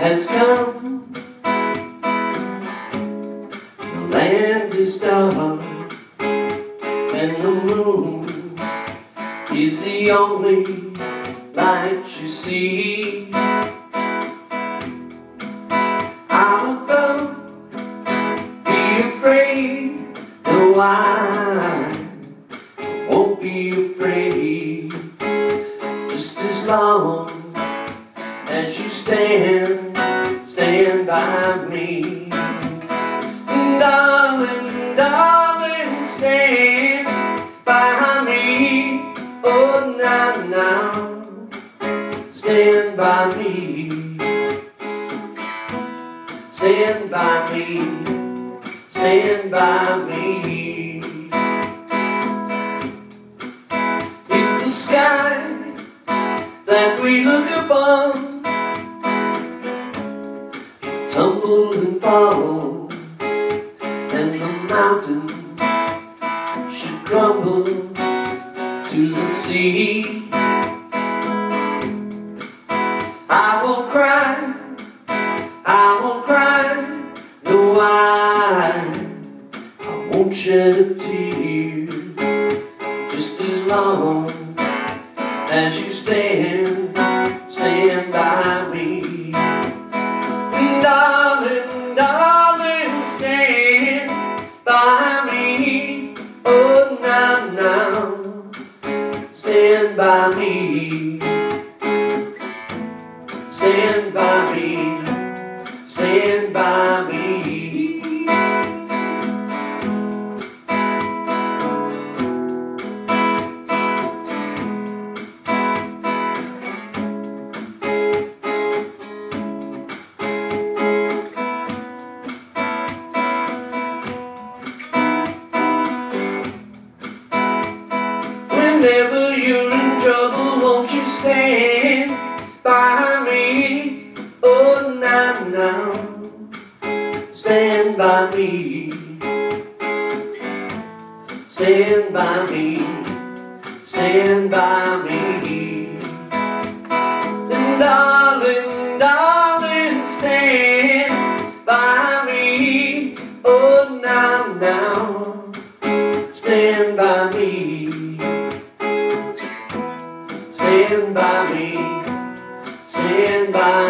has come. The land is dark, and the moon is the only light you see. I won't be afraid, no I won't be afraid, just as long stand, stand by me. Darling, darling, stand by me. Oh, now, now, stand by me. Stand by me, stand by me. If the sky that we look upon and fall, and the mountains should crumble to the sea. I will cry, I will cry, no I, I won't shed a tear, just as long as you stand by me. Oh, now, now, stand by me. Stand by me? Oh, now, now, stand by me. Stand by me, stand by me. And darling, darling, stand by me. Oh, now, now, Stand by